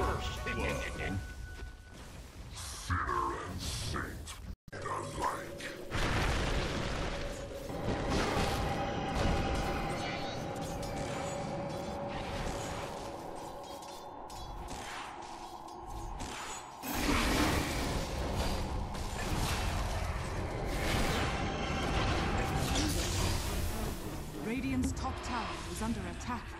First blood. Sinner and saint alike. Radiant's top tower is under attack.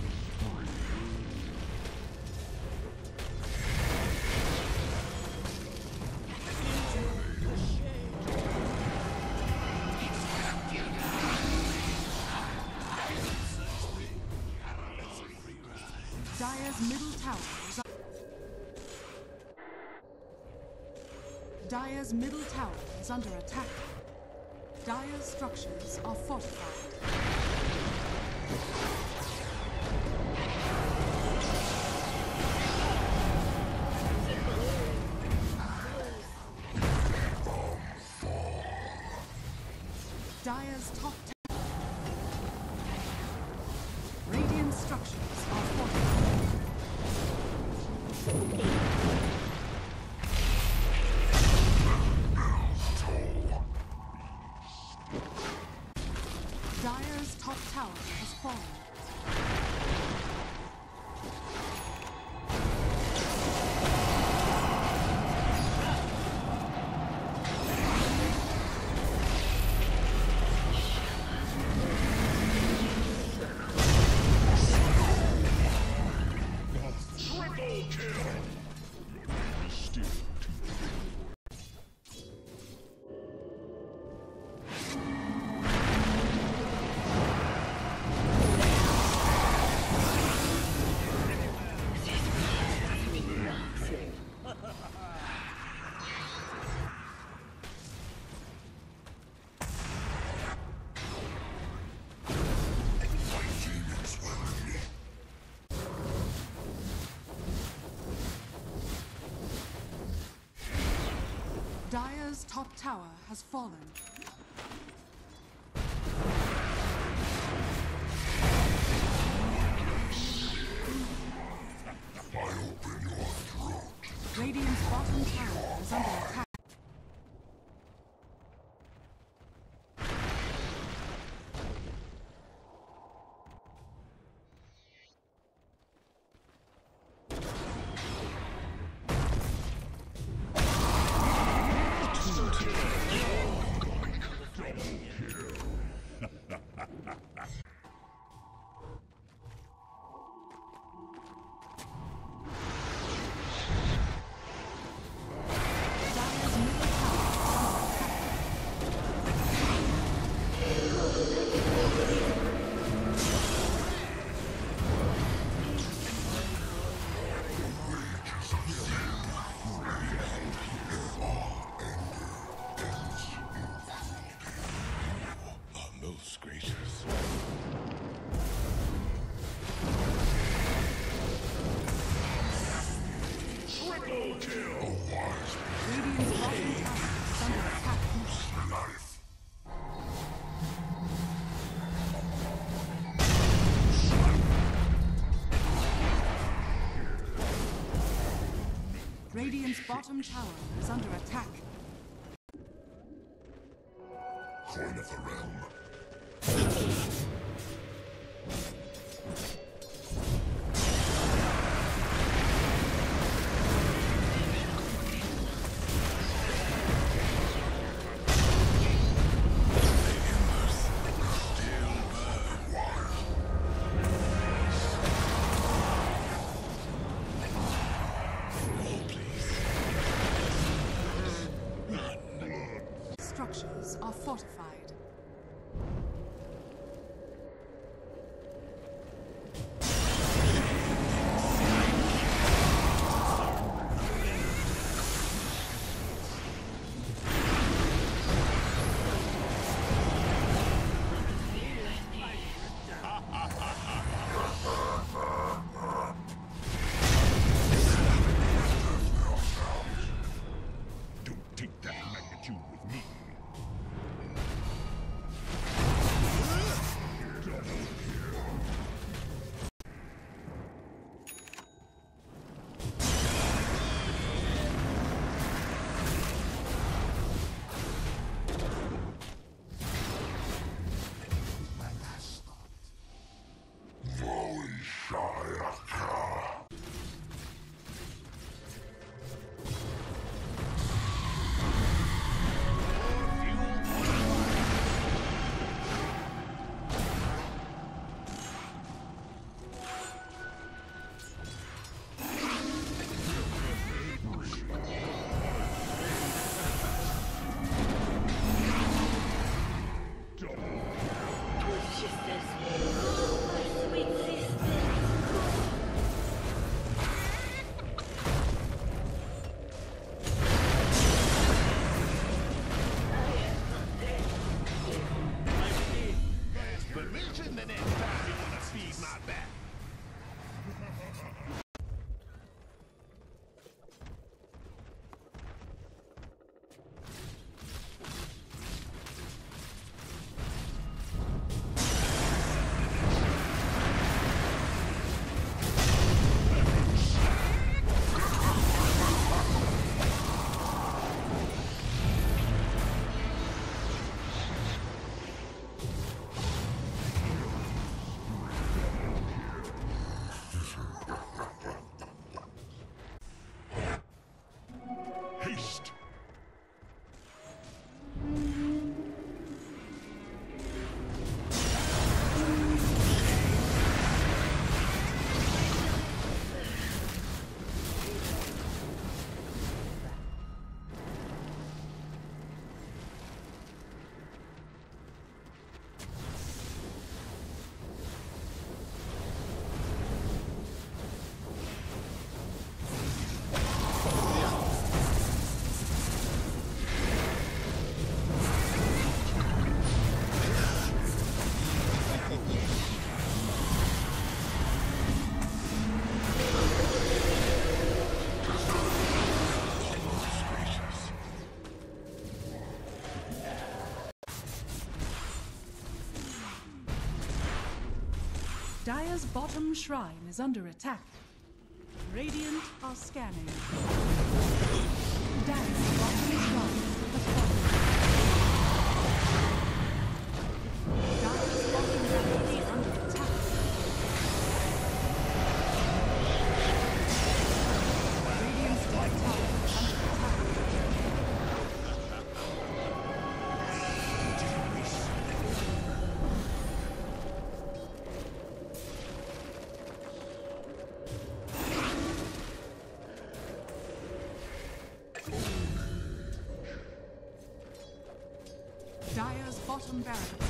Dire's middle tower is middle tower is under attack. Dire's structures are fortified. Dire's top Toll. Dire's top tower has fallen. I open your throat. Radiant's bottom tower is under attack. Radiant's bottom tower is under attack. Coin of the realm. are fortified. sisters. Dire's bottom shrine is under attack. Radiant are scanning. Dire. bottom barracks.